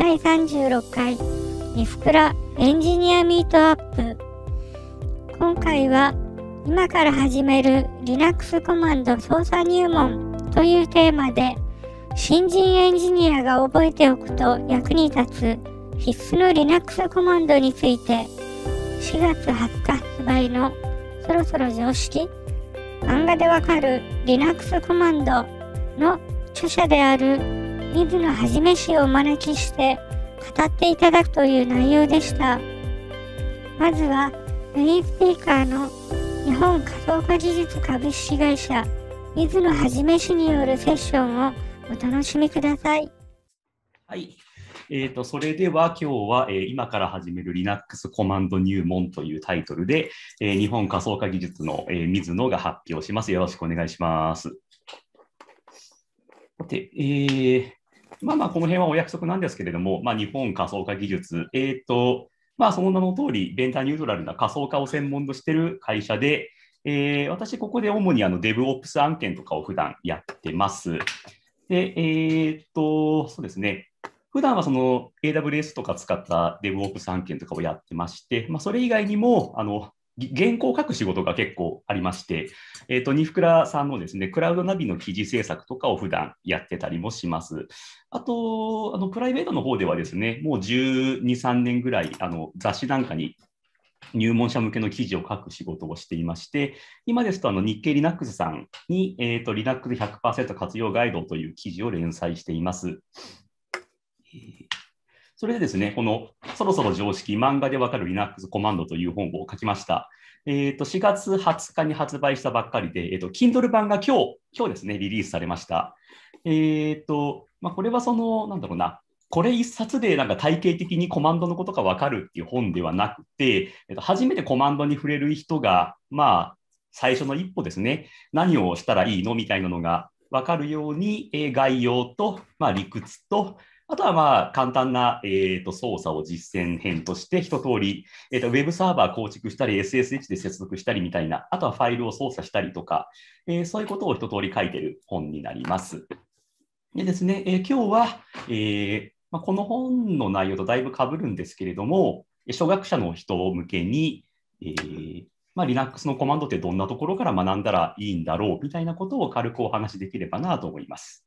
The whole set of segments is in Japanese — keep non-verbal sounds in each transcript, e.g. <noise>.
第36回ニフクラエンジニアミートアップ。今回は今から始める Linux コマンド操作入門というテーマで新人エンジニアが覚えておくと役に立つ必須の Linux コマンドについて4月20日発売のそろそろ常識漫画でわかる Linux コマンドの著者である水野はじめ氏をお招きして語っていただくという内容でした。まずはメインスピーカーの日本仮想化技術株式会社水野はじめ氏によるセッションをお楽しみください。はい。えーと、それでは今日は、えー、今から始める Linux コマンド入門というタイトルで、えー、日本仮想化技術の、えー、水野が発表します。よろしくお願いします。で、えー、まあまあ、この辺はお約束なんですけれども、まあ、日本仮想化技術、えっ、ー、と、まあ、その名の通り、ベンターニュートラルな仮想化を専門としている会社で、えー、私、ここで主にあの DevOps 案件とかを普段やってます。で、えー、っと、そうですね。普段はその AWS とか使った DevOps 案件とかをやってまして、まあ、それ以外にも、あの、原稿を書く仕事が結構ありまして、えっ、ー、と、ニフクラさんのですね、クラウドナビの記事制作とかを普段やってたりもします。あと、あの、プライベートの方ではですね、もう12、3年ぐらい、あの、雑誌なんかに入門者向けの記事を書く仕事をしていまして、今ですとあの日経 Linux さんに、えーと、Linux 100%活用ガイドという記事を連載しています。それでですね、このそろそろ常識、漫画でわかる Linux コマンドという本を書きました。えーと、4月20日に発売したばっかりで、えーと、Kindle 版が今日、今日ですね、リリースされました。えーとまあ、これはその、なんだろうな、これ一冊でなんか体系的にコマンドのことがわかるっていう本ではなくて、えっと、初めてコマンドに触れる人が、まあ、最初の一歩ですね、何をしたらいいのみたいなのがわかるように、え、概要と、まあ、理屈と、あとはまあ簡単な、えー、と操作を実践編として一通り、えー、とウェブサーバー構築したり SSH で接続したりみたいな、あとはファイルを操作したりとか、えー、そういうことを一通り書いてる本になります。でですね、えー、今日は、えーまあ、この本の内容とだいぶ被るんですけれども、初学者の人向けに、えーまあ、Linux のコマンドってどんなところから学んだらいいんだろうみたいなことを軽くお話しできればなと思います。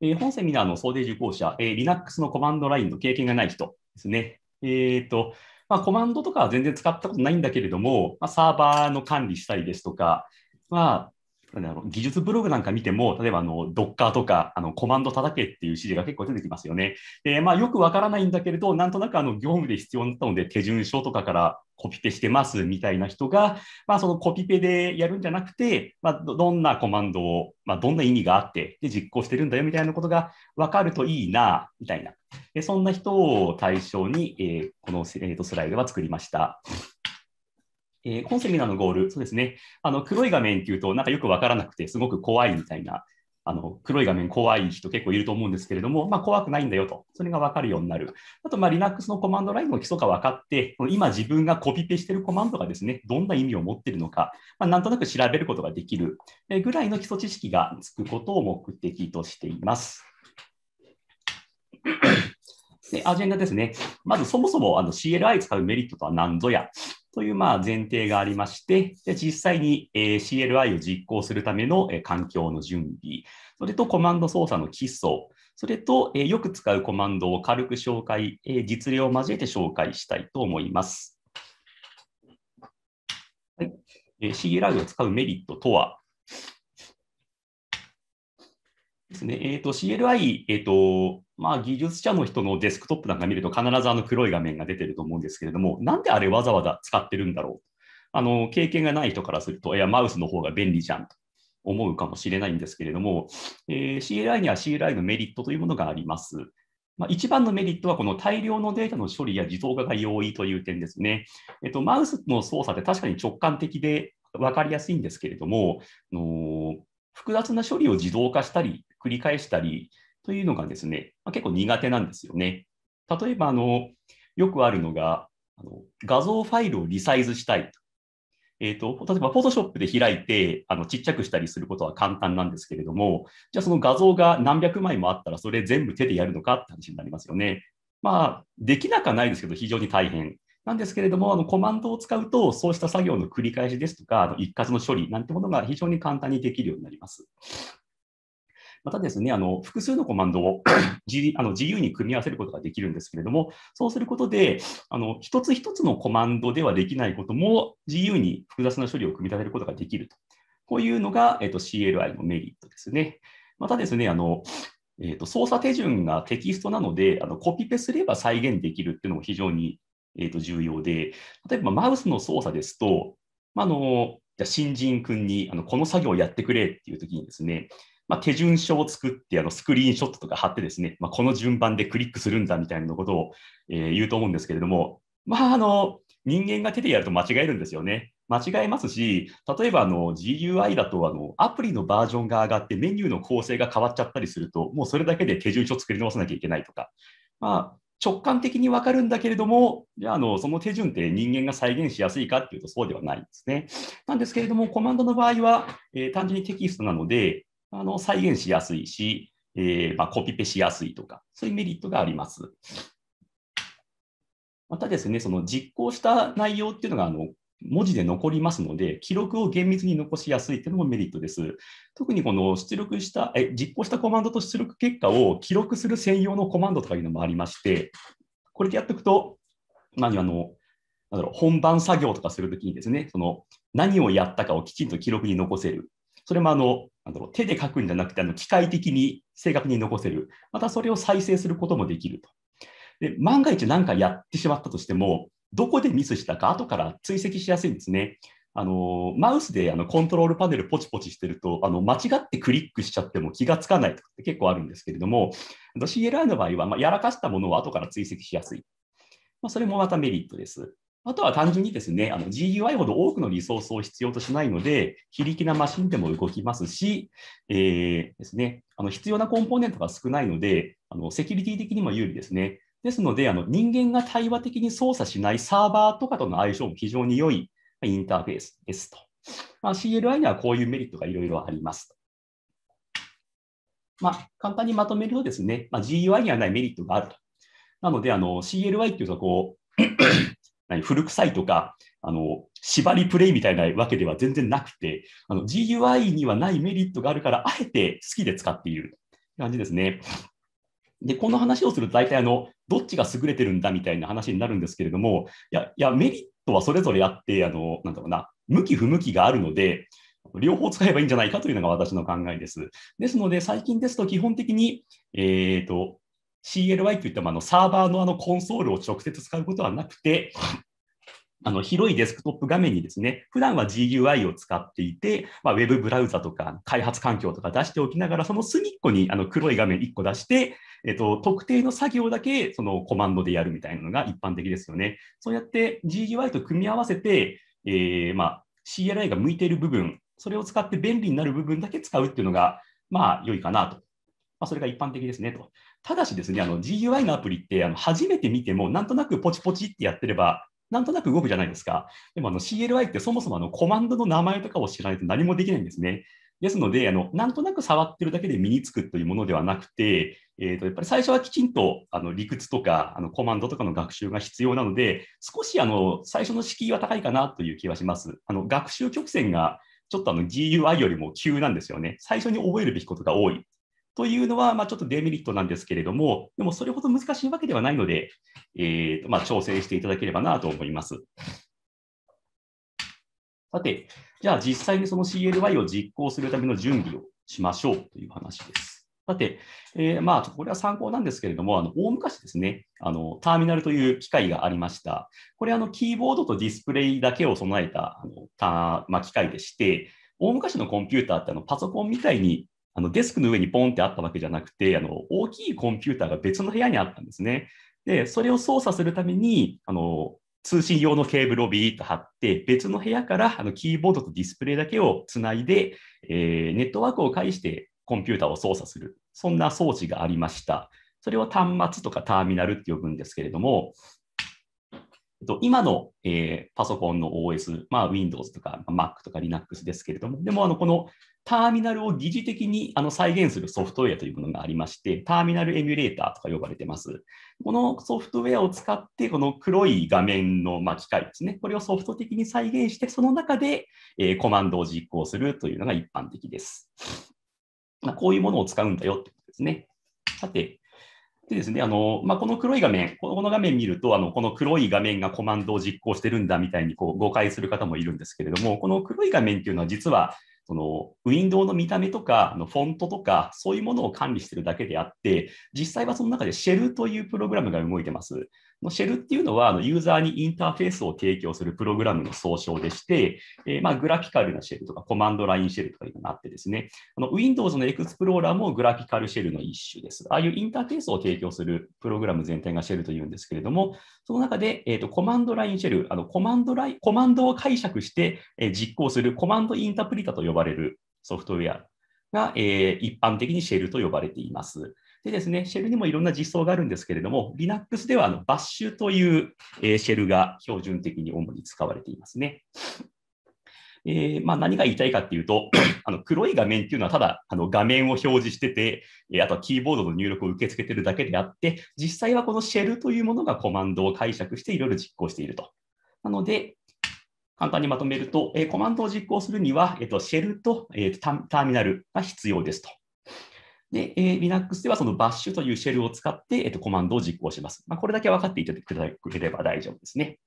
えー、本セミナーの送迎受講者、えー、Linux のコマンドラインの経験がない人ですね。えーとまあ、コマンドとかは全然使ったことないんだけれども、まあ、サーバーの管理したりですとか、まあ、技術ブログなんか見ても、例えばあの Docker とかあのコマンド叩けっていう指示が結構出てきますよね。でまあ、よくわからないんだけれど、なんとなくあの業務で必要になったので手順書とかからコピペしてますみたいな人が、まあ、そのコピペでやるんじゃなくて、まあ、どんなコマンドを、まあ、どんな意味があってで実行してるんだよみたいなことが分かるといいなみたいな、でそんな人を対象に、えー、この、えー、とスライドは作りました。えー、コンセミナーのゴール、そうですね、あの黒い画面っていうと、なんかよくわからなくて、すごく怖いみたいな、あの黒い画面怖い人結構いると思うんですけれども、まあ、怖くないんだよと、それがわかるようになる。あと、ま、Linux のコマンドラインの基礎が分かって、今自分がコピペしているコマンドがですね、どんな意味を持っているのか、まあ、なんとなく調べることができるぐらいの基礎知識がつくことを目的としています。でアジェンダですね。まずそもそもあの CLI 使うメリットとは何ぞや。というまあ前提がありまして、で実際に CLI を実行するための環境の準備、それとコマンド操作の基礎、それとよく使うコマンドを軽く紹介、実例を交えて紹介したいと思います。はい、CLI を使うメリットとは？ですね。えっ、ー、と、CLI、えっ、ー、と、まあ、技術者の人のデスクトップなんか見ると必ずあの黒い画面が出てると思うんですけれども、なんであれわざわざ使ってるんだろう？あの、経験がない人からすると、いや、マウスの方が便利じゃんと思うかもしれないんですけれども、えー、CLI には CLI のメリットというものがあります。まあ、一番のメリットはこの大量のデータの処理や自動化が容易という点ですね。えっと、マウスの操作って確かに直感的で分かりやすいんですけれども、の複雑な処理を自動化したり、繰り返したりというのがですね、まあ、結構苦手なんですよね。例えば、あの、よくあるのが、あの画像ファイルをリサイズしたいと。えーと、例えば、フォトショップで開いてあのちっちゃくしたりすることは簡単なんですけれども、じゃあその画像が何百枚もあったら、それ全部手でやるのかって話になりますよね。まあ、できなくはないですけど、非常に大変。なんですけれども、あのコマンドを使うと、そうした作業の繰り返しですとか、あの一括の処理なんてものが非常に簡単にできるようになります。またですね、あの複数のコマンドを <coughs> 自あの自由に組み合わせることができるんですけれども、そうすることで、あの一つ一つのコマンドではできないことも自由に複雑な処理を組み立てることができると。こういうのが、えっと、CLI のメリットですね。またですね、あのえーと、操作手順がテキストなので、あのコピペすれば再現できるっていうのも非常に、えーと、重要で、例えばマウスの操作ですと、まあ、のじゃ新人君にあのこの作業をやってくれっていうときにですね、まあ、手順書を作ってあのスクリーンショットとか貼ってですね、まあ、この順番でクリックするんだみたいなことを、えー、言うと思うんですけれども、まあ、あの人間が手でやると間違えるんですよね。間違えますし、例えばあの GUI だとあのアプリのバージョンが上がってメニューの構成が変わっちゃったりすると、もうそれだけで手順書作り直さなきゃいけないとか、まあ、直感的に分かるんだけれども、じゃあのその手順って人間が再現しやすいかっていうとそうではないんですね。なんですけれども、コマンドの場合は、えー、単純にテキストなので、あの再現しやすいし、えー、まあ、コピペしやすいとか、そういうメリットがあります。またですね、その実行した内容っていうのがあの文字で残りますので、記録を厳密に残しやすいというのもメリットです。特にこの出力したえ、実行したコマンドと出力結果を記録する専用のコマンドとかいうのもありまして、これでやっておくと、何あのなんだろう本番作業とかするときにですね、その何をやったかをきちんと記録に残せる。それもあのなんだろう手で書くんじゃなくてあの機械的に正確に残せる。またそれを再生することもできると。で万が一何かやってしまったとしても、どこでミスしたか後から追跡しやすいんですね。あのマウスであのコントロールパネルポチポチしてるとあの間違ってクリックしちゃっても気がつかないとかって結構あるんですけれども CLI の場合は、まあ、やらかしたものを後から追跡しやすい、まあ、それもまたメリットです。あとは単純にですね、GUI ほど多くのリソースを必要としないので、非力なマシンでも動きますし、えー、ですね、あの必要なコンポーネントが少ないので、あのセキュリティ的にも有利ですね。ですので、あの人間が対話的に操作しないサーバーとかとの相性も非常に良いインターフェースですと。まあ、CLI にはこういうメリットがいろいろありますまあ、簡単にまとめるとですね、まあ、GUI にはないメリットがあると。なので、あの CLI っていうとこう古臭いとか、あの、縛りプレイみたいなわけでは全然なくて、あの、GUI にはないメリットがあるから、あえて好きで使っている感じですね。で、この話をすると大体あの、どっちが優れてるんだみたいな話になるんですけれども、いや、いやメリットはそれぞれあって、あの、なんだろうな、向き不向きがあるので、両方使えばいいんじゃないかというのが私の考えです。ですので、最近ですと基本的に、えっ、ー、と、CLI といってもあのサーバーのあのコンソールを直接使うことはなくて、あの広いデスクトップ画面にですね、普段は GUI を使っていて、まあ、ウェブブラウザとか開発環境とか出しておきながら、その隅っこにあの黒い画面1個出して、えっと、特定の作業だけそのコマンドでやるみたいなのが一般的ですよね。そうやって GUI と組み合わせて、えー、まあ、CLI が向いている部分、それを使って便利になる部分だけ使うっていうのが、まあ、良いかなと。まあ、それが一般的ですねと。ただしですね、あの GUI のアプリってあの初めて見ても、なんとなくポチポチってやってれば、なんとなく動くじゃないですか。でもあの CLI ってそもそもあのコマンドの名前とかを知らないと何もできないんですね。ですので、あのなんとなく触ってるだけで身につくというものではなくて、えー、とやっぱり最初はきちんとあの理屈とかあのコマンドとかの学習が必要なので、少しあの最初の敷居は高いかなという気はします。あの学習曲線がちょっとあの GUI よりも急なんですよね。最初に覚えるべきことが多い。というのは、まあ、ちょっとデメリットなんですけれども、でもそれほど難しいわけではないので、えーとまあ、調整していただければなと思います。さて、じゃあ実際にその CLY を実行するための準備をしましょうという話です。さて、えー、まあ、これは参考なんですけれども、あの大昔ですねあの、ターミナルという機械がありました。これ、あのキーボードとディスプレイだけを備えたあのた、まあ、機械でして、大昔のコンピューターってあのパソコンみたいにあのデスクの上にポンってあったわけじゃなくて、あの大きいコンピューターが別の部屋にあったんですね。で、それを操作するために、あの通信用のケーブルをビーッと貼って、別の部屋からあのキーボードとディスプレイだけをつないで、えー、ネットワークを介してコンピューターを操作する。そんな装置がありました。それを端末とかターミナルって呼ぶんですけれども、えっと、今の、えー、パソコンの OS、まあ、Windows とか Mac とか Linux ですけれども、でもあのこのターミナルを疑似的にあの再現するソフトウェアというものがありまして、ターミナルエミュレーターとか呼ばれてます。このソフトウェアを使って、この黒い画面の、ま、機械ですね、これをソフト的に再現して、その中で、えー、コマンドを実行するというのが一般的です。まあ、こういうものを使うんだよということですね。さて、でですね、あのまあ、この黒い画面、この画面見ると、あのこの黒い画面がコマンドを実行してるんだみたいにこう誤解する方もいるんですけれども、この黒い画面っていうのは実はそのウィンドウの見た目とかのフォントとかそういうものを管理してるだけであって、実際はその中でシェルというプログラムが動いてます。のシェルっていうのは、ユーザーにインターフェースを提供するプログラムの総称でして、えー、まあ、グラフィカルなシェルとかコマンドラインシェルとかいうのがあってですね、の Windows のエクスプローラーもグラフィカルシェルの一種です。ああいうインターフェースを提供するプログラム全体がシェルというんですけれども、その中で、えーと、コマンドラインシェル、あのコマンドライコマンドを解釈して、実行するコマンドインタプリタと呼ばれるソフトウェアが、えー、一般的にシェルと呼ばれています。でですね、シェルにもいろんな実装があるんですけれども、Linux ではあのバッシュという、え、シェルが標準的に主に使われていますね。えーまあ、何が言いたいかっていうと、<clears throat> あの黒い画面っていうのはただあの画面を表示してて、えあとはキーボードの入力を受け付けてるだけであって、実際はこのシェルというものがコマンドを解釈していろいろ実行していると。なので、簡単にまとめると、えー、コマンドを実行するには、えーと、シェルと,、えーと、ターミナルが必要ですと。で、えー、Linux ではそのバッシュというシェルを使って、えーと、コマンドを実行します。まあ、これだけ分かっていただければ大丈夫ですね。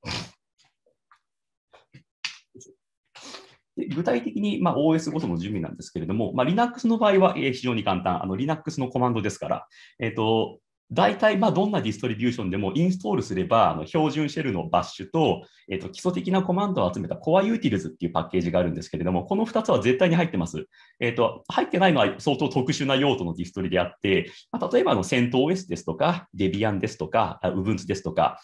で具体的に、まあ、OS ごとの準備なんですけれども、まあ、Linux の場合は、えー、非常に簡単。あの Linux のコマンドですから、えーと大体、まあ、どんなディストリビューションでもインストールすれば、あの標準シェルのバッシュと、えっ、と、基礎的なコマンドを集めた Core Utils っていうパッケージがあるんですけれども、この2つは絶対に入ってます。えっ、と、入ってないのは相当特殊な用途のディストリであって、まあ、例えば、あの、セント OS ですとか、Debian ですとか、Ubuntu ですとか、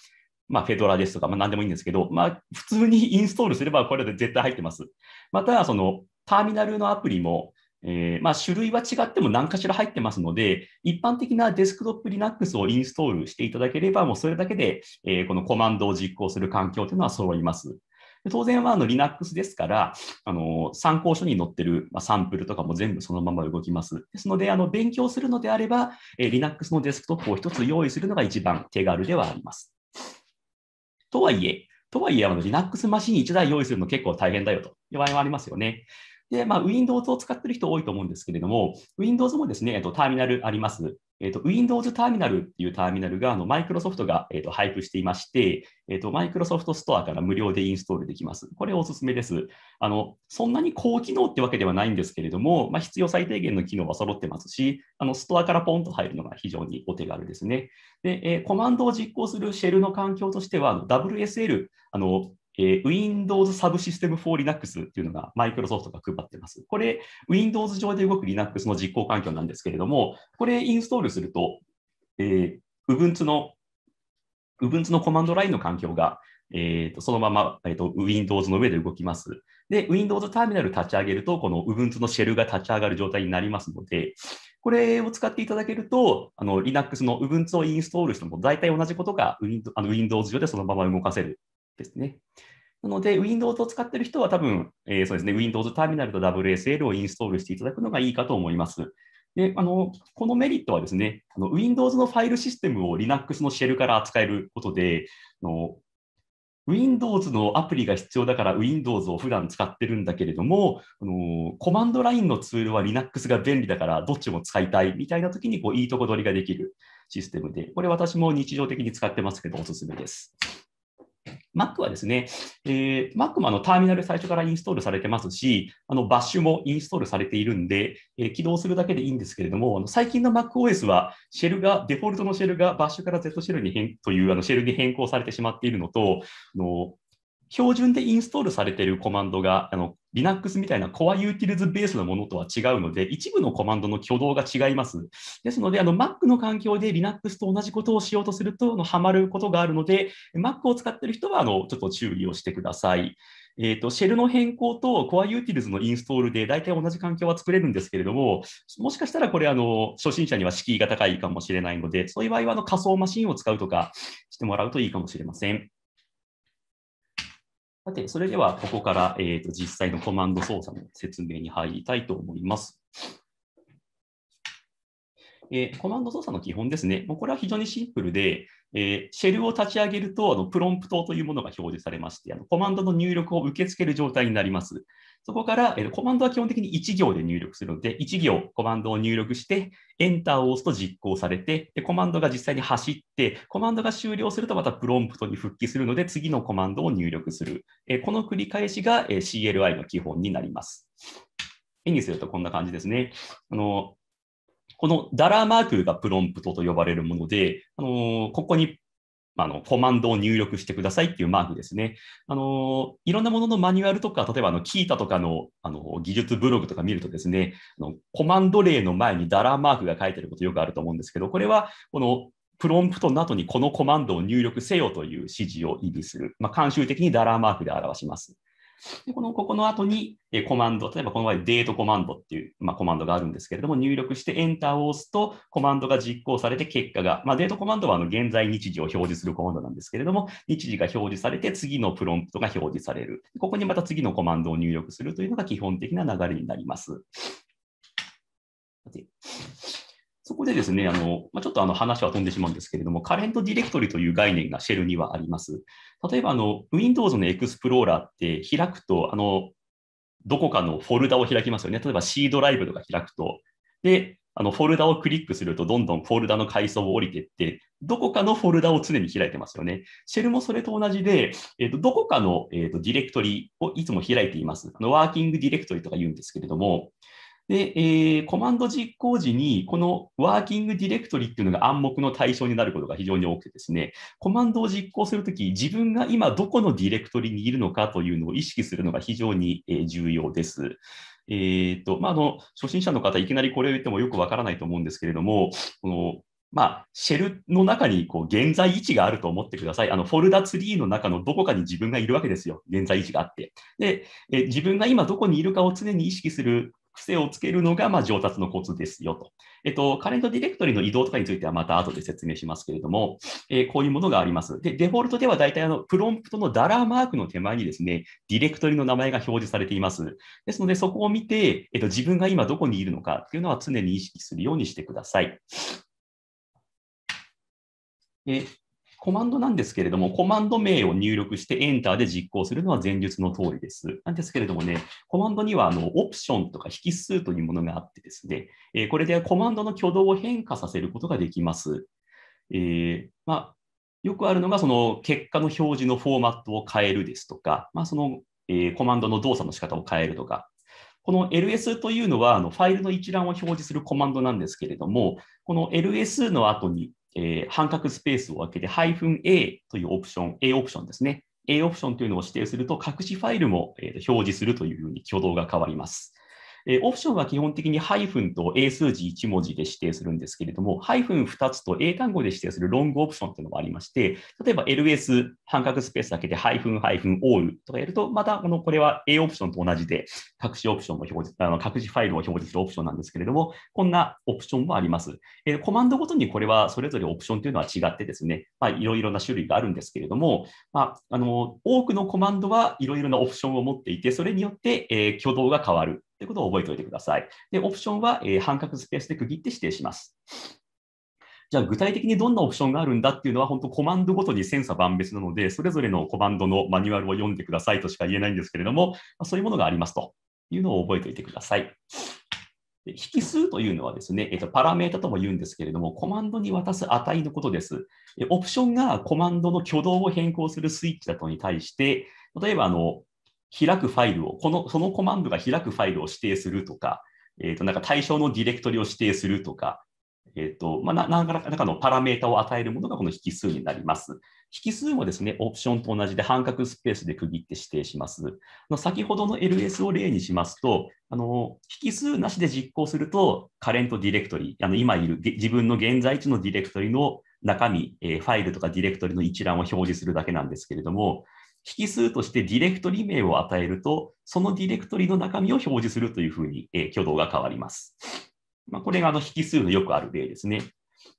まあ、フェドラですとか、まあ、何でもいいんですけど、まあ、普通にインストールすればこれで絶対入ってます。また、その、ターミナルのアプリも、えー、まあ、種類は違っても何かしら入ってますので、一般的なデスクトップ Linux をインストールしていただければ、もうそれだけで、えー、このコマンドを実行する環境というのは揃います。当然はあの Linux ですから、あの参考書に載ってるサンプルとかも全部そのまま動きます。ですので、あの勉強するのであれば、え、Linux のデスクトップを一つ用意するのが一番手軽ではあります。とはいえ、とはいえ、あの Linux マシン1台用意するの結構大変だよという場合もありますよね。で、まあ、Windows を使ってる人多いと思うんですけれども、Windows もですね、えっと、ターミナルあります。えっと、Windows ターミナルっていうターミナルが、あの、マイクロソフトが、えっと、配布していまして、えっと、マイクロソフトストアから無料でインストールできます。これおすすめです。あの、そんなに高機能ってわけではないんですけれども、まあ、必要最低限の機能は揃ってますし、あの、ストアからポンと入るのが非常にお手軽ですね。で、えー、コマンドを実行するシェルの環境としては、WSL、あの、えー、Windows Subsystem for Linux っていうのがマイクロソフトが配ってます。これ、Windows 上で動く Linux の実行環境なんですけれども、これインストールすると、えー、Ubuntu の Ubuntu のコマンドラインの環境が、えーと、そのまま、えーと、Windows の上で動きます。で、Windows ターミナル立ち上げると、この Ubuntu のシェルが立ち上がる状態になりますので、これを使っていただけると、あの Linux の Ubuntu をインストールしても大体同じことが Windows 上でそのまま動かせるですね。なので、Windows を使っている人は多分、えー、そうですね、Windows ターミナルと WSL をインストールしていただくのがいいかと思います。であのこのメリットはですね、あの Windows のファイルシステムを Linux のシェルから扱えることで、あの Windows のアプリが必要だから Windows を普段使ってるんだけれども、あのコマンドラインのツールは Linux が便利だからどっちも使いたいみたいな時にこういいとこ取りができるシステムで、これ私も日常的に使ってますけどおすすめです。Mac はですね、えー、Mac もあのターミナル最初からインストールされてますし、あのバッシュもインストールされているんで、えー、起動するだけでいいんですけれども、あの最近の MacOS はシェルが、デフォルトのシェルがバッシュから Z シェルに変というあのシェルに変更されてしまっているのと、あの標準でインストールされているコマンドがあの Linux みたいな Core Utils ベースのものとは違うので、一部のコマンドの挙動が違います。ですので、あの Mac の環境で Linux と同じことをしようとすると、はまることがあるので、Mac を使っている人はあのちょっと注意をしてください。えーと、シェルの変更と Core Utils のインストールで大体同じ環境は作れるんですけれども、もしかしたらこれあの、初心者には敷居が高いかもしれないので、そういう場合はあの仮想マシンを使うとかしてもらうといいかもしれません。さて、それではここから、えーと、実際のコマンド操作の説明に入りたいと思います。えー、コマンド操作の基本ですね。もうこれは非常にシンプルで、えー、シェルを立ち上げるとあのプロンプトというものが表示されましてあの、コマンドの入力を受け付ける状態になります。そこから、えー、コマンドは基本的に1行で入力するので、1行コマンドを入力して、エンターを押すと実行されてで、コマンドが実際に走って、コマンドが終了するとまたプロンプトに復帰するので、次のコマンドを入力する。え、この繰り返しが、え CLI の基本になります。絵にするとこんな感じですね。あのこのダラーマークがプロンプトと呼ばれるもので、あのここにあのコマンドを入力してくださいっていうマークですね。あのいろんなもののマニュアルとか、例えばあのキータとかのあの技術ブログとか見るとですねあの、コマンド例の前にダラーマークが書いてることよくあると思うんですけど、これはこのプロンプトの後にこのコマンドを入力せよという指示を意味する、まあ、慣習的にダラーマークで表します。でこのここの後にコマンド、例えばこの場合デートコマンドっていう、まあ、コマンドがあるんですけれども、入力してエンターを押すとコマンドが実行されて結果が、まあ、デートコマンドはあの現在日時を表示するコマンドなんですけれども、日時が表示されて次のプロンプトが表示される。ここにまた次のコマンドを入力するというのが基本的な流れになります。そこでですね、あのまあ、ちょっとあの話は飛んでしまうんですけれども、カレントディレクトリという概念がシェルにはあります。例えばあの、Windows のエクスプローラーって開くと、あのどこかのフォルダを開きますよね。例えば C ドライブとか開くと。で、あのフォルダをクリックすると、どんどんフォルダの階層を降りていって、どこかのフォルダを常に開いてますよね。シェルもそれと同じで、えーと、どこかの、えーとディレクトリをいつも開いています。あのワーキングディレクトリとか言うんですけれども、で、えー、コマンド実行時に、このワーキングディレクトリっていうのが暗黙の対象になることが非常に多くてですね、コマンドを実行するとき、自分が今どこのディレクトリにいるのかというのを意識するのが非常に重要です。えーとまあ、あの初心者の方、いきなりこれを言ってもよくわからないと思うんですけれども、このまあ、シェルの中にこう現在位置があると思ってください。あのフォルダツリーの中のどこかに自分がいるわけですよ。現在位置があって。で、え自分が今どこにいるかを常に意識する癖をつけるのが、まあ、上達のコツですよと。えっと、カレントディレクトリの移動とかについてはまた後で説明しますけれども、えー、こういうものがあります。で、デフォルトでは大体あのプロンプトのダラーマークの手前にですね、ディレクトリの名前が表示されています。ですので、そこを見て、えっと、自分が今どこにいるのかっていうのは常に意識するようにしてください。えコマンドなんですけれども、コマンド名を入力してエンターで実行するのは前述の通りです。なんですけれどもね、コマンドにはあのオプションとか引数というものがあってですね、え、これでコマンドの挙動を変化させることができます。えー、まあ、よくあるのが、その結果の表示のフォーマットを変えるですとか、まあ、その、え、コマンドの動作の仕方を変えるとか、この ls というのはあのファイルの一覧を表示するコマンドなんですけれども、この ls の後にえー、半角スペースを開けて、ハイフン -a というオプション、A オプションですね。A オプションというのを指定すると、隠しファイルも、えー、表示するというふうに挙動が変わります。えオプションは基本的にハイフンと英数字1文字で指定するんですけれども、ハイフン2つと英単語で指定するロングオプションというのがありまして、例えば ls 半角スペースだけでハイフンハイフンオールとかやると、またこのこれは A オプションと同じで、隠しオプションを表示、あの隠しファイルを表示するオプションなんですけれども、こんなオプションもあります。えコマンドごとにこれはそれぞれオプションというのは違ってですね、まあ、いろいろな種類があるんですけれども、まあ、あの多くのコマンドはいろいろなオプションを持っていて、それによって、えー、挙動が変わる。ということを覚えておいてください。で、オプションは、えー、半角スペースで区切って指定します。じゃあ具体的にどんなオプションがあるんだっていうのは本当コマンドごとに千差万別なので、それぞれのコマンドのマニュアルを読んでくださいとしか言えないんですけれども、そういうものがありますというのを覚えておいてください。引数というのはですね、えっと、パラメータとも言うんですけれども、コマンドに渡す値のことです。オプションがコマンドの挙動を変更するスイッチだとに対して、例えばあの開くファイルを、この、そのコマンドが開くファイルを指定するとか、えっ、ー、と、なんか対象のディレクトリを指定するとか、えっ、ー、と、まあ、何らかのパラメータを与えるものがこの引数になります。引数もですね、オプションと同じで半角スペースで区切って指定します。先ほどの LS を例にしますと、あの引数なしで実行すると、カレントディレクトリ、あの今いる自分の現在地のディレクトリの中身、えー、ファイルとかディレクトリの一覧を表示するだけなんですけれども、引数としてディレクトリ名を与えると、そのディレクトリの中身を表示するというふうに、えー、挙動が変わります。まあ、これがあの引数のよくある例ですね。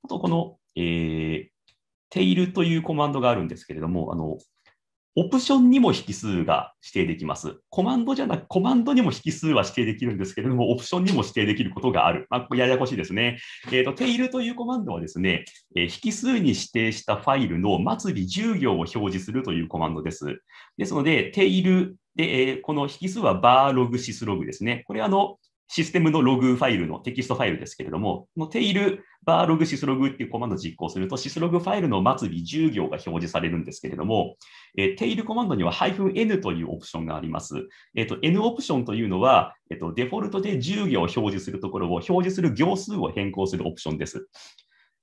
あと、この、えー、テイルというコマンドがあるんですけれども、あのオプションにも引数が指定できます。コマンドじゃなく、コマンドにも引数は指定できるんですけれども、オプションにも指定できることがある。まあ、ややこしいですね。えっ、ー、と、テイルというコマンドはですね、えー、引数に指定したファイルの末尾10行を表示するというコマンドです。ですので、テイルで、えー、この引数はバーログシスログですね。これあの、システムのログファイルのテキストファイルですけれども、この tail /var/log/syslog っていうコマンドを実行すると、 syslog ファイルの末尾10行が表示されるんですけれども、えー、 tail コマンドには -n というオプションがあります。えっ、ー、と、n オプションというのは、えっ、と、デフォルトで10行を表示するところを表示する行数を変更するオプションです。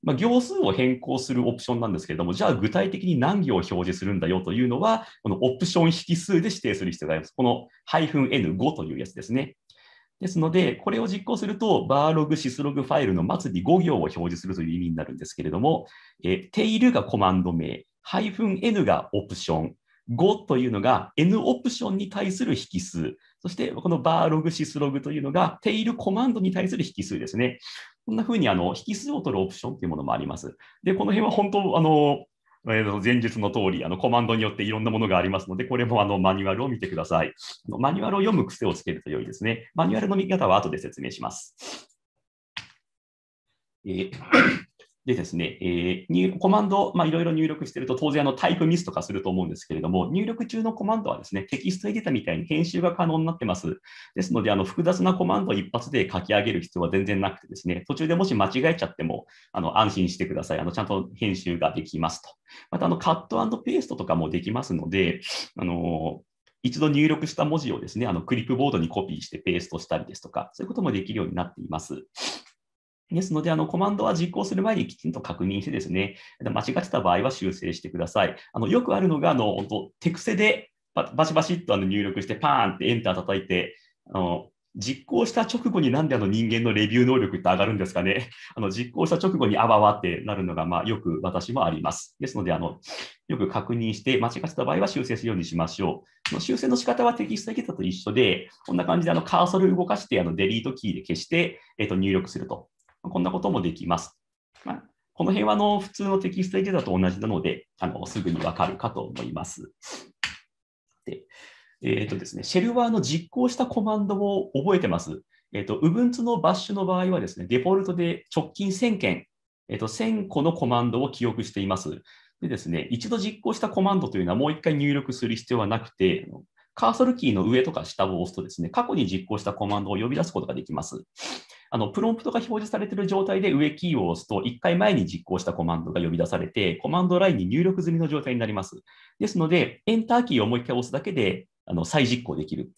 まあ、行数を変更するオプションなんですけれども、じゃあ具体的に何行を表示するんだよというのは、このオプション引数で指定する必要があります。この -n5 というやつですね。ですので、これを実行すると、バーログ、シスログファイルの末尾5行を表示するという意味になるんですけれども、えテイルがコマンド名、ハイフン N がオプション、5というのが N オプションに対する引数、そしてこのバーログ、シスログというのがテイルコマンドに対する引数ですね。こんなふうにあの引数を取るオプションというものもあります。で、この辺は本当、あの、前述の通り、あのコマンドによっていろんなものがありますので、これもあのマニュアルを見てください。マニュアルを読む癖をつけると良いですね。マニュアルの見方は後で説明します。えーでですね、えー、コマンド、まあ、いろいろ入力していると、当然あのタイプミスとかすると思うんですけれども、入力中のコマンドはですね、テキストエディタみたいに編集が可能になってます。ですので、あの複雑なコマンドを一発で書き上げる必要は全然なくてですね、途中でもし間違えちゃっても、あの安心してください。あのちゃんと編集ができますと。また、カットペーストとかもできますので、あの一度入力した文字をですね、あのクリップボードにコピーしてペーストしたりですとか、そういうこともできるようになっています。ですので、あのコマンドは実行する前にきちんと確認してですね、間違ってた場合は修正してください。あのよくあるのが、あの本当手癖でバシバシっとあの入力してパーンってエンター叩いて、あの実行した直後になんであの人間のレビュー能力って上がるんですかね。あの実行した直後にあわわってなるのが、まあ、よく私もあります。ですのであの、よく確認して間違ってた場合は修正するようにしましょう。の修正の仕方はテキストエデータと一緒で、こんな感じであのカーソル動かしてあのデリートキーで消して、えー、と入力すると。こんなこともできます。まあ、この辺はあの普通のテキストエデータと同じなので、あのすぐにわかるかと思います。で、え、ー、とですね、シェルワーの実行したコマンドを覚えてます。え、ー、と、Ubuntu のバッシュの場合はですね、デフォルトで直近1000件、え、ー、と、1000個のコマンドを記憶しています。でですね、一度実行したコマンドというのはもう一回入力する必要はなくて、カーソルキーの上とか下を押すとですね、過去に実行したコマンドを呼び出すことができます。あのプロンプトが表示されている状態で上キーを押すと、1回前に実行したコマンドが呼び出されて、コマンドラインに入力済みの状態になります。ですので、エンターキーをもう1回押すだけであの再実行できる。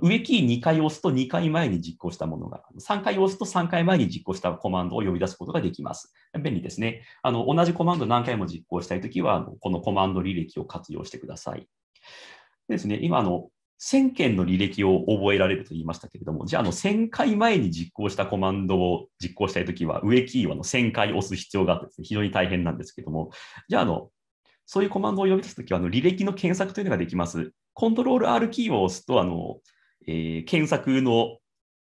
上キー2回押すと2回前に実行したものが、3回押すと3回前に実行したコマンドを呼び出すことができます。便利ですね。あの同じコマンド何回も実行したいときは、このコマンド履歴を活用してください。ですね、今の1000件の履歴を覚えられると言いましたけれども、じゃあ、あの1000回前に実行したコマンドを実行したいときは、上キーをあの1000回押す必要があってですね、非常に大変なんですけども、じゃあ、あのそういうコマンドを呼び出すときは、あの履歴の検索というのができます。コントロール R キーを押すと、あのえー、検索の、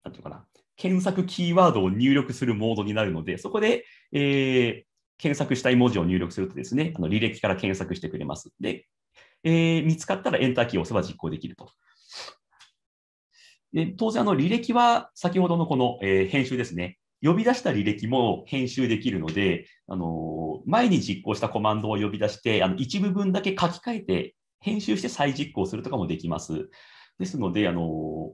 なんていうかな、検索キーワードを入力するモードになるので、そこで、えー、検索したい文字を入力するとですね、あの履歴から検索してくれます。で、えー、見つかったらエンターキーを押せば実行できると。で当然、あの履歴は先ほどのこの、えー、編集ですね。呼び出した履歴も編集できるので、あの前に実行したコマンドを呼び出して、あの一部分だけ書き換えて編集して再実行するとかもできます。ですので、あの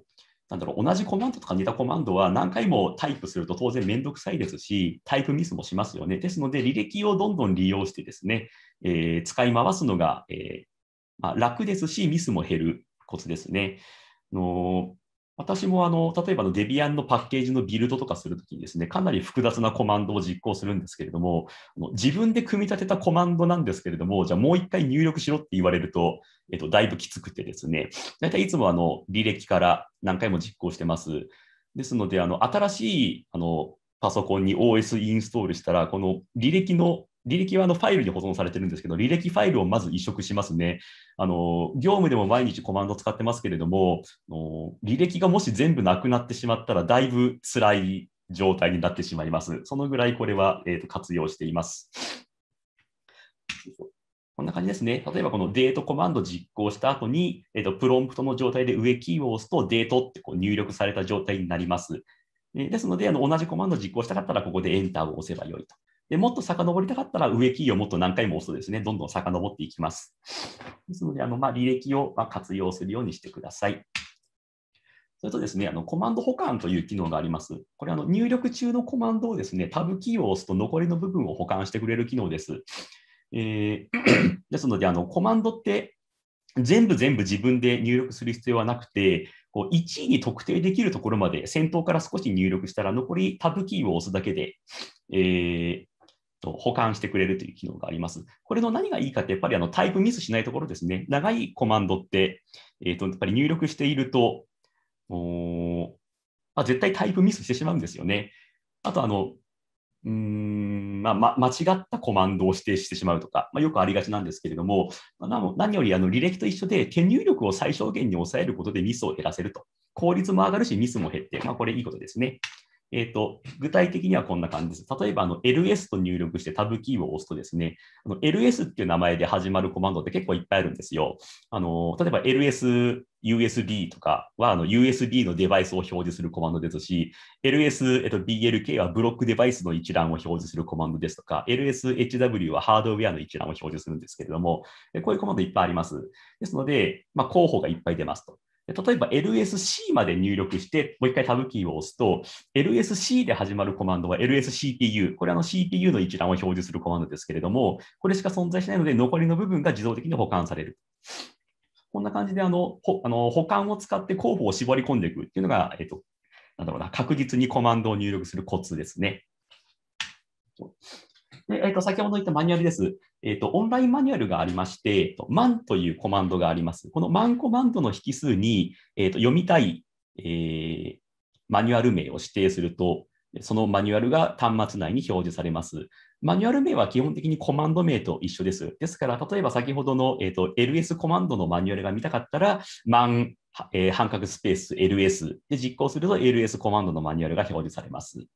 なんだろう、同じコマンドとか似たコマンドは何回もタイプすると当然めんどくさいですし、タイプミスもしますよね。ですので、履歴をどんどん利用してですね、えー、使い回すのが、えーまあ、楽ですし、ミスも減るコツですね。あの私もあの例えばのデビアンのパッケージのビルドとかするときにですね、かなり複雑なコマンドを実行するんですけれども、自分で組み立てたコマンドなんですけれども、じゃあもう一回入力しろって言われると、えっと、だいぶきつくてですね、大体いつもあの履歴から何回も実行してます。ですので、あの新しいあのパソコンに OS インストールしたら、この履歴の履歴はあのファイルに保存されてるんですけど、履歴ファイルをまず移植しますね。あの業務でも毎日コマンド使ってますけれども、履歴がもし全部なくなってしまったら、だいぶ辛い状態になってしまいます。そのぐらいこれは、えーと活用しています。こんな感じですね。例えばこのデートコマンド実行した後に、えっと、プロンプトの状態で上キーを押すとデートってこう入力された状態になります。ですので、あの同じコマンドを実行したかったら、ここでエンターを押せばよいと。でもっと遡りたかったら、上キーをもっと何回も押すとですね、どんどん遡っていきます。ですので、あのまあ、履歴をま活用するようにしてください。それとですね、あのコマンド保管という機能があります。これあの入力中のコマンドをですね、タブキーを押すと残りの部分を保管してくれる機能です。えー、<coughs> ですので、あのコマンドって全部全部自分で入力する必要はなくて、こう1位に特定できるところまで先頭から少し入力したら、残りタブキーを押すだけで、えー、と保管してくれるという機能があります。これの何がいいかって、やっぱりあのタイプミスしないところですね。長いコマンドって、えーと、やっぱり入力していると、おまあ、絶対タイプミスしてしまうんですよね。あとあの、うんまあ、ま、間違ったコマンドを指定してしまうとか、まあ、よくありがちなんですけれども、まあ、何よりあの履歴と一緒で手入力を最小限に抑えることでミスを減らせると。効率も上がるし、ミスも減って、まあ、これいいことですね。えっ、ー、と、具体的にはこんな感じです。例えば、あの、ls と入力してタブキーを押すとですね、あの ls っていう名前で始まるコマンドって結構いっぱいあるんですよ。あの、例えば ls USB とかはあの USB のデバイスを表示するコマンドですし、ls blk はブロックデバイスの一覧を表示するコマンドですとか、LSHW はハードウェアの一覧を表示するんですけれども、こういうコマンドいっぱいあります。ですので、まあ、候補がいっぱい出ますと。例えば LSC まで入力して、もう一回タブキーを押すと、LSC で始まるコマンドは LSCPU。これはの CPU の一覧を表示するコマンドですけれども、これしか存在しないので、残りの部分が自動的に保管される。こんな感じであのほあの保管を使って候補を絞り込んでいくっていうのが、えっと、なんだろうな、確実にコマンドを入力するコツですね。でえっと、先ほど言ったマニュアルです。えっと、オンラインマニュアルがありまして、man というコマンドがあります。この man コマンドの引数に、えっと、読みたい、えー、マニュアル名を指定すると、そのマニュアルが端末内に表示されます。マニュアル名は基本的にコマンド名と一緒です。ですから、例えば先ほどの、えーと、LS コマンドのマニュアルが見たかったら、man、えー、半角スペース LS で実行すると LS コマンドのマニュアルが表示されます。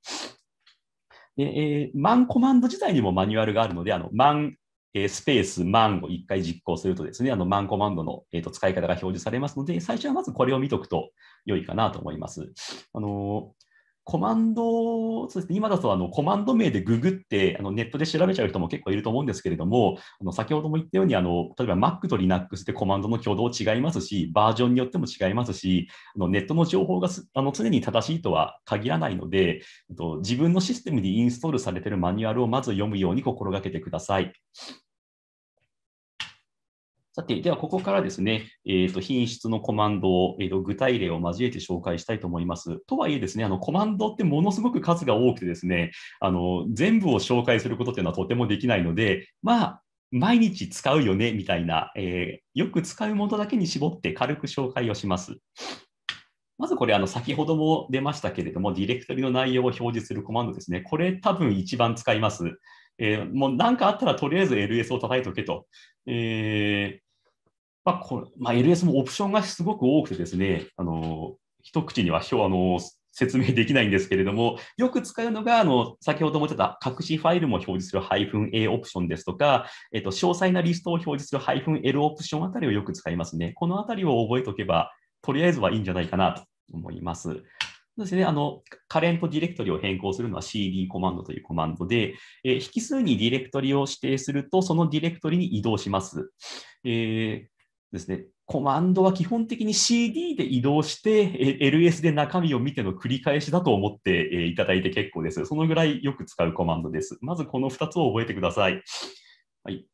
でえー、マンコマンド自体にもマニュアルがあるので、あのマン、えースペースマンを1回実行するとですね、あのマンコマンドの、えーと、使い方が表示されますので、最初はまずこれを見とくと良いかなと思います。あのコマンド、そうですね、今だとあのコマンド名でググってあのネットで調べちゃう人も結構いると思うんですけれども、あの先ほども言ったようにあの、例えば Mac と Linux でコマンドの挙動違いますし、バージョンによっても違いますし、あのネットの情報があの常に正しいとは限らないので、と自分のシステムにインストールされているマニュアルをまず読むように心がけてください。さて、ではここからですね、えーと、品質のコマンドを、えーと、具体例を交えて紹介したいと思います。とはいえですね、あのコマンドってものすごく数が多くてですね、あの全部を紹介することっていうのはとてもできないので、まあ、毎日使うよねみたいな、えー、よく使うものだけに絞って軽く紹介をします。まずこれ、あの先ほども出ましたけれども、ディレクトリの内容を表示するコマンドですね。これ多分一番使います。えー、もう何かあったらとりあえず LS を叩いておけと。えーまあこれまあ、LS もオプションがすごく多くてですね、あの一口には表あの説明できないんですけれども、よく使うのが、あの先ほども言った隠しファイルも表示する -a オプションですとか、えっと、詳細なリストを表示する -l オプションあたりをよく使いますね。このあたりを覚えておけば、とりあえずはいいんじゃないかなと思います。ですね、あの、カレントディレクトリを変更するのは CD コマンドというコマンドで、えー、引数にディレクトリを指定すると、そのディレクトリに移動します。えー、ですね、コマンドは基本的に CD で移動して、LS で中身を見ての繰り返しだと思っていただいて結構です。そのぐらいよく使うコマンドです。まずこの2つを覚えてください。はい。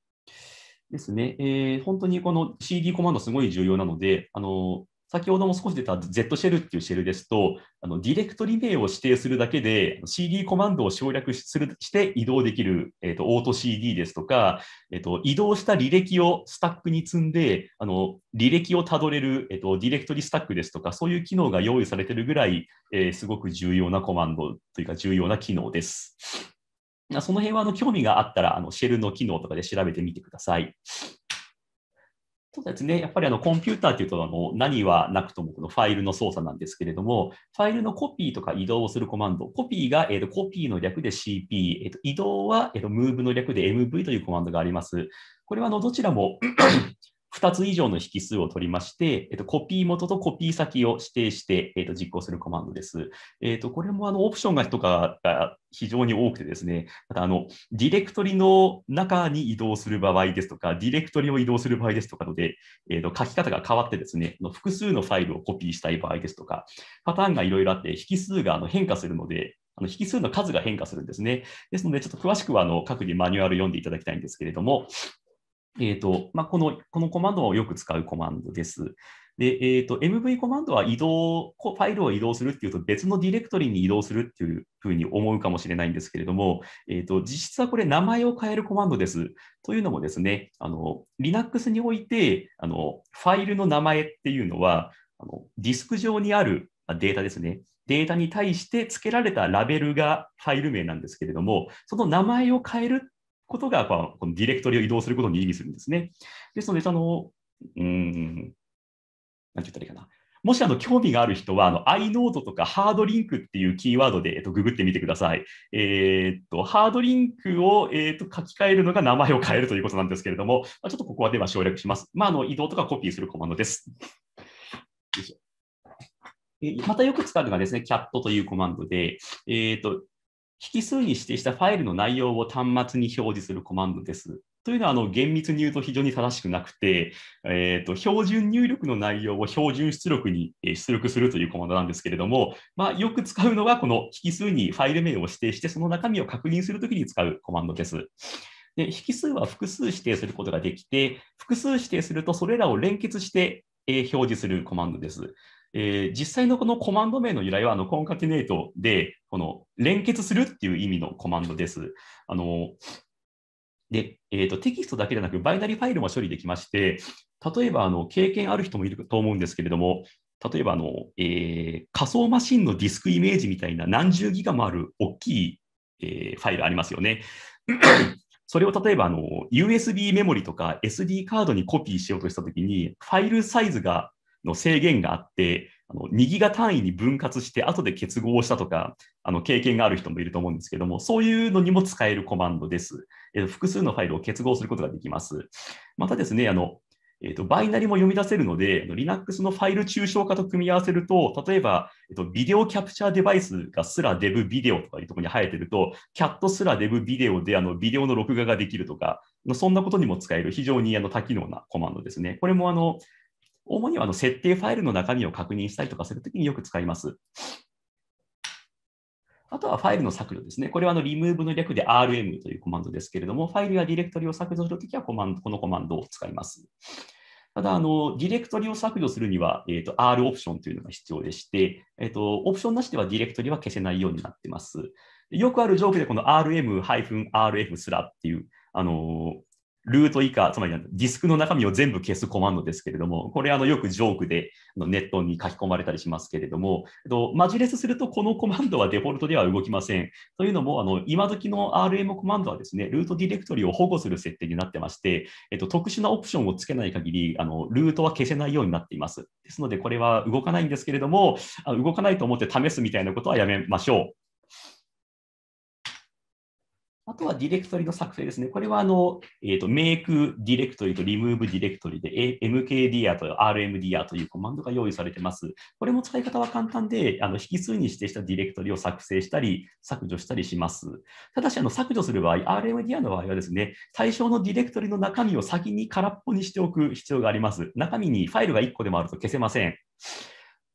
ですね。えー、本当にこの CD コマンドすごい重要なので、あの、先ほども少し出た Z シェルっていうシェルですと、あのディレクトリ名を指定するだけで CD コマンドを省略するして移動できる、えーと、オート CD ですとか、えーと、移動した履歴をスタックに積んで、あの履歴をたどれる、えーと、ディレクトリスタックですとか、そういう機能が用意されているぐらい、えー、すごく重要なコマンドというか重要な機能です。その辺はあの興味があったらあのシェルの機能とかで調べてみてください。そうですね。やっぱりあのコンピューターというとあの何はなくともこのファイルの操作なんですけれども、ファイルのコピーとか移動をするコマンド、コピーが、えー、とコピーの略で CP、えー、と移動は、えー、とムーブの略で MV というコマンドがあります。これはあのどちらも2つ以上の引数を取りまして、えっと、コピー元とコピー先を指定して、えっと、実行するコマンドです。えっと、これもあのオプションがとかが非常に多くてですね、またあのディレクトリの中に移動する場合ですとか、ディレクトリを移動する場合ですとかので、えっと、書き方が変わってですね、複数のファイルをコピーしたい場合ですとか、パターンがいろいろあって、引数があの変化するので、あの引数の数が変化するんですね。ですので、ちょっと詳しくはあの各自マニュアル読んでいただきたいんですけれども、えーとまあ、このこのコマンドをよく使うコマンドです。で、えーと、MV コマンドは移動、ファイルを移動するっていうと別のディレクトリに移動するっていうふうに思うかもしれないんですけれども、えーと、実質はこれ名前を変えるコマンドです。というのもですね、あの Linux においてあのファイルの名前っていうのはあのディスク上にあるデータですね。データに対して付けられたラベルがファイル名なんですけれども、その名前を変えることが、このディレクトリを移動することに意味するんですね。ですので、その、うん、なんて言ったらいいかな。もしあの興味がある人は、あの iNode とかハードリンクっていうキーワードで、えっと、ググってみてください。えー、っと、ハードリンクを、えー、っと書き換えるのが名前を変えるということなんですけれども、まあ、ちょっとここはでは省略します。まあ、あの移動とかコピーするコマンドです。またよく使うのがですね、cat というコマンドで、えー、っと引数に指定したファイルの内容を端末に表示するコマンドです。というのは、あの厳密に言うと非常に正しくなくて、えーと、標準入力の内容を標準出力に出力するというコマンドなんですけれども、まあ、よく使うのはこの引数にファイル名を指定して、その中身を確認するときに使うコマンドです。で引数は複数指定することができて、複数指定するとそれらを連結して表示するコマンドです。えー、実際のこのコマンド名の由来は、あの、コンカティネートで、この連結するっていう意味のコマンドです。あの、で、えーと、テキストだけでなく、バイナリファイルも処理できまして、例えば、あの、経験ある人もいると思うんですけれども、例えば、あの、えー、仮想マシンのディスクイメージみたいな何十ギガもある大きい、えー、ファイルありますよね。<clears throat> それを例えばあの USB メモリとか SD カードにコピーしようとしたときに、ファイルサイズがの制限があって、あの2ギガ単位に分割して後で結合したとか、あの経験がある人もいると思うんですけども、そういうのにも使えるコマンドです。え複数のファイルを結合することができます。またですね、あのえーと、バイナリも読み出せるので、Linux のファイル抽象化と組み合わせると、例えば、えーと、ビデオキャプチャーデバイスがすらデブビデオとかいうところに生えてると、キャットすらデブビデオであのビデオの録画ができるとか、そんなことにも使える非常にあの多機能なコマンドですね。これもあの主にはあの設定ファイルの中身を確認したりとかするときによく使います。あとはファイルの削除ですね。これはあの remove の略で rm というコマンドですけれども、ファイルやディレクトリを削除するときはコマンドこのコマンドを使います。ただ、あのディレクトリを削除するには、えーと、R オプションというのが必要でして、えーと、オプションなしではディレクトリは消せないようになっています。よくあるジョークでこの rm-rf すらっていう、あのルート以下、つまりディスクの中身を全部消すコマンドですけれども、これあのよくジョークでネットに書き込まれたりしますけれども、マジレスするとこのコマンドはデフォルトでは動きません。というのも、あの今時の RM コマンドはですね、ルートディレクトリを保護する設定になってまして、えっと、特殊なオプションをつけない限りあのルートは消せないようになっています。ですので、これは動かないんですけれども、動かないと思って試すみたいなことはやめましょう。あとはディレクトリの作成ですね。これはあの、えーと、メイクディレクトリとリムーブディレクトリで MKDR と RMDR というコマンドが用意されています。これも使い方は簡単で、あの引数に指定したディレクトリを作成したり、削除したりします。ただし、あの削除する場合、RMDR の場合はですね、対象のディレクトリの中身を先に空っぽにしておく必要があります。中身にファイルが1個でもあると消せません。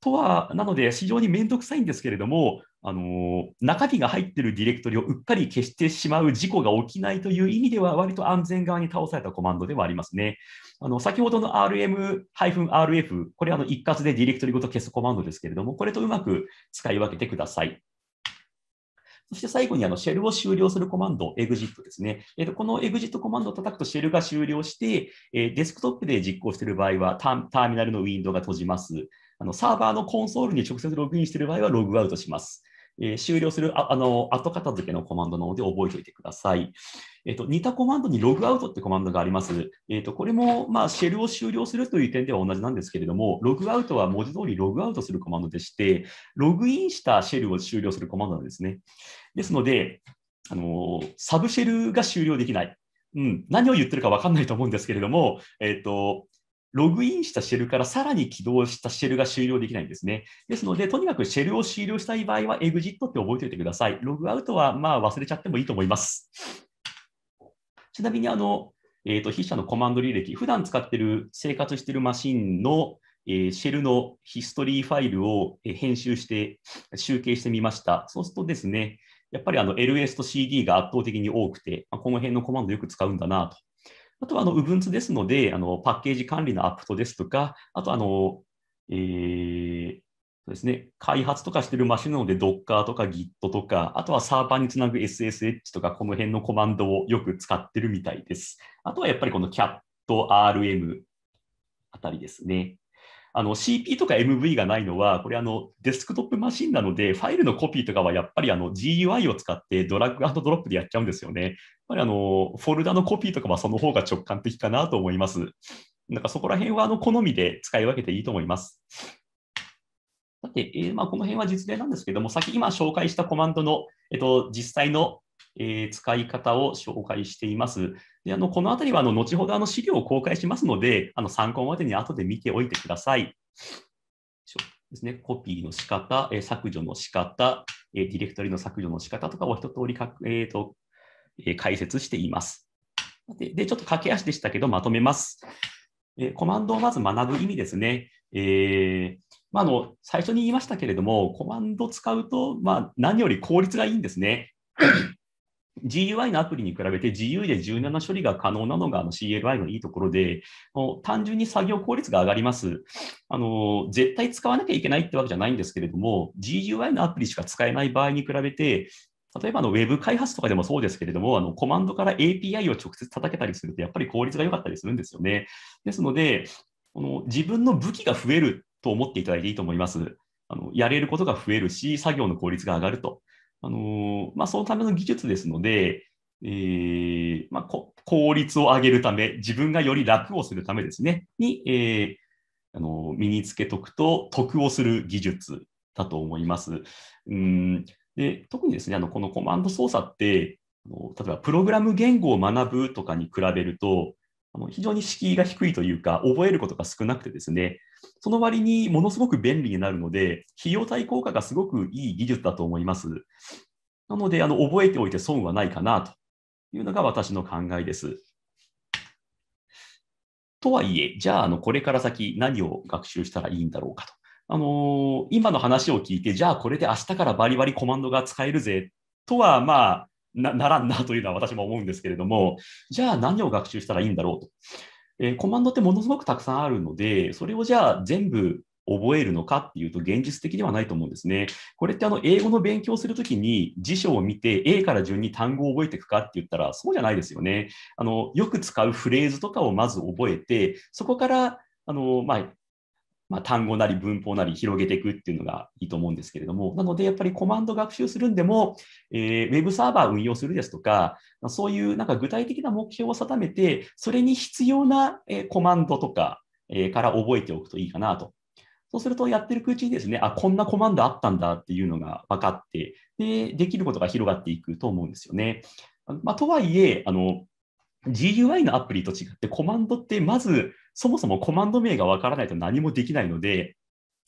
とは、なので非常にめんどくさいんですけれども、あの中身が入ってるディレクトリをうっかり消してしまう事故が起きないという意味では、割と安全側に倒されたコマンドではありますね。あの先ほどの RM-RF、これあの一括でディレクトリごと消すコマンドですけれども、これとうまく使い分けてください。そして最後にあのシェルを終了するコマンド、exit ですね。えー、とこの exit コマンドを叩くとシェルが終了して、え、デスクトップで実行している場合はターミナルのウィンドウが閉じます。あのサーバーのコンソールに直接ログインしている場合はログアウトします。えー、終了するああの後片付けのコマンドなので覚えておいてください。えーと、似たコマンドにログアウトってコマンドがあります。えーと、これも、まあ、シェルを終了するという点では同じなんですけれども、ログアウトは文字通りログアウトするコマンドでして、ログインしたシェルを終了するコマンドなんですね。ですので、あのサブシェルが終了できない。うん、何を言ってるか分かんないと思うんですけれども、えっ、と、ログインしたシェルからさらに起動したシェルが終了できないんですね。ですので、とにかくシェルを終了したい場合は、エグジットって覚えておいてください。ログアウトはまあ忘れちゃってもいいと思います。ちなみに、あの、えーと、筆者のコマンド履歴、普段使っている、生活しているマシンの、えー、シェルのヒストリーファイルを編集して集計してみました。そうするとですね、やっぱりあの LS と CD が圧倒的に多くて、ま、この辺のコマンドよく使うんだなと。あとはあの Ubuntu ですので、あのパッケージ管理のアップトですとか、あとあの、えー、そうですね、開発とかしてるマシンなので Docker とか Git とか、あとはサーバーにつなぐ SSH とか、この辺のコマンドをよく使ってるみたいです。あとはやっぱりこの CAT-RM あたりですね。あの CP とか MV がないのは、これあのデスクトップマシンなので、ファイルのコピーとかはやっぱりあの GUI を使ってドラッグアンドドロップでやっちゃうんですよね。っぱりあのフォルダのコピーとかはその方が直感的かなと思います。なんかそこら辺はあの好みで使い分けていいと思います。さて、えー、まあ、この辺は実例なんですけども、先今紹介したコマンドの、えっと、実際のえー、使い方を紹介しています。であのこのあたりはあの後ほどあの資料を公開しますので、あの参考までに後で見ておいてください。ですね、コピーの仕方、えー、削除の仕方、えー、ディレクトリの削除の仕方とかを一通りか、えーと、解説しています。でで、ちょっと駆け足でしたけど、まとめます。え、コマンドをまず学ぶ意味ですね。えーまあ、の最初に言いましたけれども、コマンド使うと、まあ、何より効率がいいんですね。<coughs> GUI のアプリに比べて GUI で柔軟な処理が可能なのがあの CLI のいいところで、単純に作業効率が上がります。あの絶対使わなきゃいけないってわけじゃないんですけれども、GUI のアプリしか使えない場合に比べて、例えばの Web 開発とかでもそうですけれども、あのコマンドから API を直接叩けたりすると、やっぱり効率が良かったりするんですよね。ですので、この自分の武器が増えると思っていただいていいと思います。あのやれることが増えるし、作業の効率が上がると。あのまあ、そのための技術ですので、えーまあ、効率を上げるため、自分がより楽をするためですね、に、えー、あの身につけとくと得をする技術だと思います。うんで特にですね、あのこのコマンド操作って、あの例えばプログラム言語を学ぶとかに比べると、あの非常に敷居が低いというか、覚えることが少なくてですね、その割にものすごく便利になるので、費用対効果がすごくいい技術だと思います。なので、あの覚えておいて損はないかなというのが私の考えです。とはいえ、じゃあ、あのこれから先何を学習したらいいんだろうかと。あのー、今の話を聞いて、じゃあこれで明日からバリバリコマンドが使えるぜとは、まあ、なならんなというのは私も思うんですけれども、じゃあ何を学習したらいいんだろうと。えー、コマンドってものすごくたくさんあるので、それをじゃあ全部覚えるのかっていうと現実的ではないと思うんですね。これってあの英語の勉強するときに辞書を見て A から順に単語を覚えていくかって言ったらそうじゃないですよね。あのよく使うフレーズとかをまず覚えて、そこからあの、まあ、まあ、単語なり文法なり広げていくっていうのがいいと思うんですけれども、なのでやっぱりコマンド学習するんでも、えー、ウェブサーバー運用するですとか、そういうなんか具体的な目標を定めて、それに必要な、えー、コマンドとか、えー、から覚えておくといいかなと。そうするとやってるうちにですね、あ、こんなコマンドあったんだっていうのが分かって、で、できることが広がっていくと思うんですよね。まあ、とはいえ、あの、GUI のアプリと違ってコマンドってまずそもそもコマンド名がわからないと何もできないので、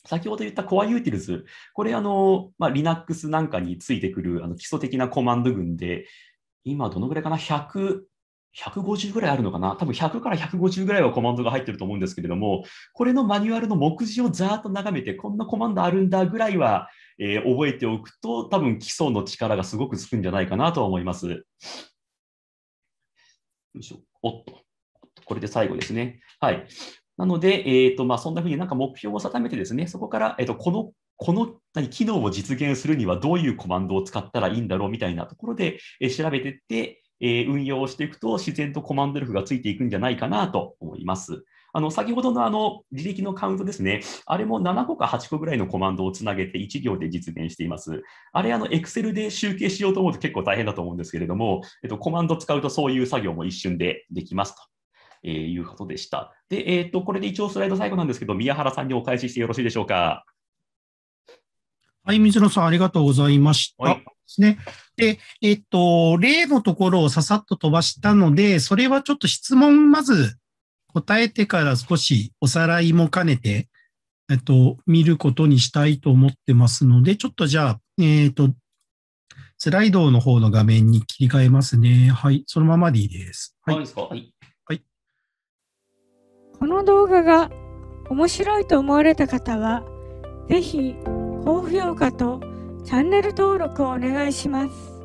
先ほど言った Core Utils、これあの、まあ、Linux なんかについてくるあの基礎的なコマンド群で、今どのぐらいかな ?100、150ぐらいあるのかな？多分100から150ぐらいはコマンドが入ってると思うんですけれども、これのマニュアルの目次をざーっと眺めて、こんなコマンドあるんだぐらいは、えー、覚えておくと、多分基礎の力がすごくつくんじゃないかなと思います。よいしょ。おっと。これで最後ですね。はい。なので、えーとまあ、そんなふうになんか目標を定めてですね、そこから、えーと、このこの何機能を実現するにはどういうコマンドを使ったらいいんだろうみたいなところで、えー、調べていって、え、運用していくと自然とコマンド力がついていくんじゃないかなと思います。あの先ほどのあの履歴のカウントですね、あれも7個か8個ぐらいのコマンドをつなげて1行で実現しています。あれ、あの Excel で集計しようと思うと結構大変だと思うんですけれども、えっと、コマンド使うとそういう作業も一瞬でできますと。えー、いうことでした。で、えっ、ー、と、これで一応スライド最後なんですけど、宮原さんにお返ししてよろしいでしょうか。はい、水野さん、ありがとうございました。はい、ですね。で、えっと、例のところをささっと飛ばしたので、それはちょっと質問まず答えてから少しおさらいも兼ねて、えっと、見ることにしたいと思ってますので、ちょっとじゃあ、えっと、スライドの方の画面に切り替えますね。はい、そのままでいいです。はい。はい。はい、この動画が面白いと思われた方は、ぜひ高評価とチャンネル登録をお願いします。